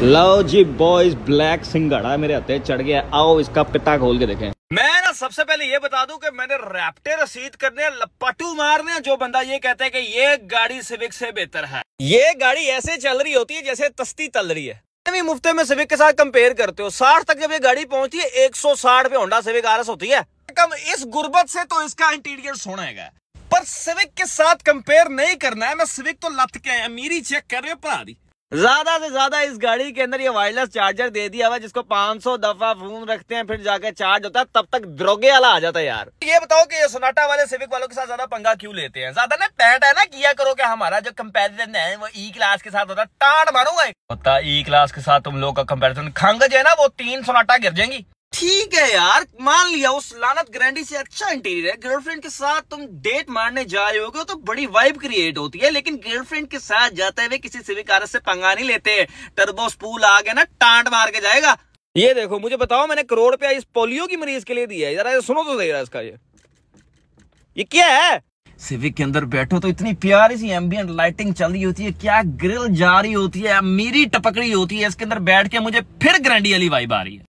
लो जी boys black सिंगाड़ा मेरे हथे चढ़ गया आओ इसका पिता खोल के देखें। मैं ना सबसे पहले ये बता दूँ कि मैंने रैप्टे रसीद करने, लपटू मारने, जो बंदा ये कहता है कि ये गाड़ी सिविक से बेहतर है। ये गाड़ी ऐसे चल रही होती है जैसे तस्ती तल रही है। भी मुफ्ते में सिविक के साथ कंपेयर करते हो, साठ तक जब ये गाड़ी पहुँचती है, एक सौ साठ पे होंडा सिविक आरस होती है। कम इस गुर्बत से तो इसका इंटीरियर सोना है पर सिविक के साथ कंपेयर नहीं करना है। मैं सिविक तो लत के अमीरी चेक कर रहे हो, पढ़ा दी। ज़्यादा से ज़्यादा इस गाड़ी के अंदर ये वायरलेस चार्जर दे दिया हुआ जिसको 500 दफ़ा फ़ोन रखते हैं, फिर जाके चार्ज होता है, तब तक द्रोगे वाला आ जाता है यार। ये बताओ कि ये सोनाटा वाले सिविक वालों के साथ ज़्यादा पंगा क्यों लेते हैं? ज़्यादा ना पैट है ना, किया करो कि हमारा जो कम्पेरिजन है, वो ई क्लास के साथ होता है टाट मारूँगा। होता ई क्लास के साथ तुम लोग का कंपेरिजन खंग जो है ना, वो तीन सोनाटा गिर जाएँगी। ठीक है यार मान लिया उस लानत ग्रैंडी से अच्छा इंटीरियर है गर्लफ्रेंड के साथ तुम डेट मारने जा रहे हो तो बड़ी वाइब क्रिएट होती है लेकिन गर्लफ्रेंड के साथ जाते हुए किसी सिविक आरस से पंगा नहीं लेते टर्बो स्पूल आ गया ना टांट मार के जाएगा। ये देखो मुझे बताओ मैंने करोड़ रुपया इस पोलियो की मरीज़ के लिए दिया है जरा सुनो तो सही इसका ये। ये क्या है? सिविक के अंदर बैठो तो इतनी प्यारी सी एम्बियंट लाइटिंग चल रही होती है क्या ग्रिल जा रही होती है मेरी टपकड़ी होती है इसके अंदर बैठ के मुझे फिर ग्रैंडी वाली वाइब आ रही है।